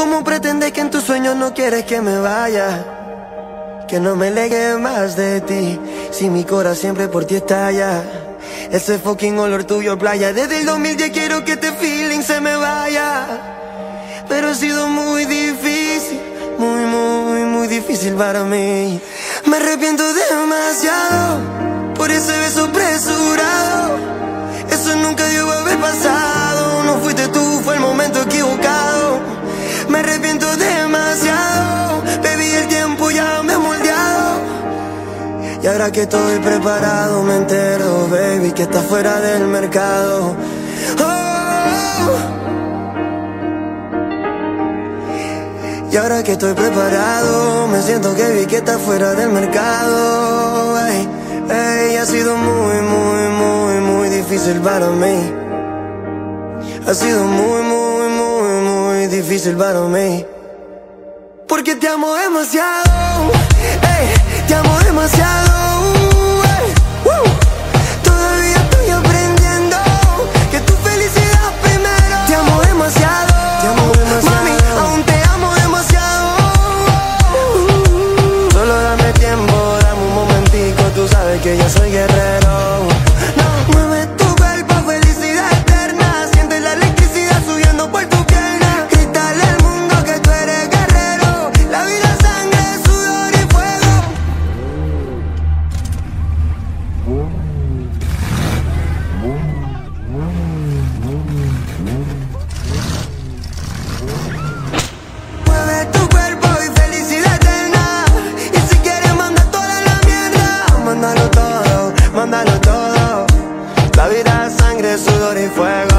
¿Cómo pretendes que en tus sueños no quieres que me vaya? Que no me legue más de ti Si mi corazón siempre por ti estalla. Ese fucking olor tuyo playa Desde el 2010 quiero que este feeling se me vaya. Pero ha sido muy difícil Muy, muy, muy difícil para mí. Me arrepiento demasiado Por ese beso apresurado. Eso nunca debió haber pasado No fuiste tú, fue el momento equivocado Y ahora que estoy preparado me entero, baby Que está fuera del mercado Oh. Y ahora que estoy preparado, me siento que vi que está fuera del mercado. Ey, ey, ha sido muy, muy, muy, muy difícil para mí. Ha sido muy, muy, muy, muy difícil para mí. Porque te amo demasiado, ey, te amo demasiado, eh. todavía estoy aprendiendo que tu felicidad es primero. Te amo demasiado, aún te amo demasiado. Solo dame tiempo, dame un momentico, tú sabes que ya soy guerrero. La vida es sangre, sudor y fuego.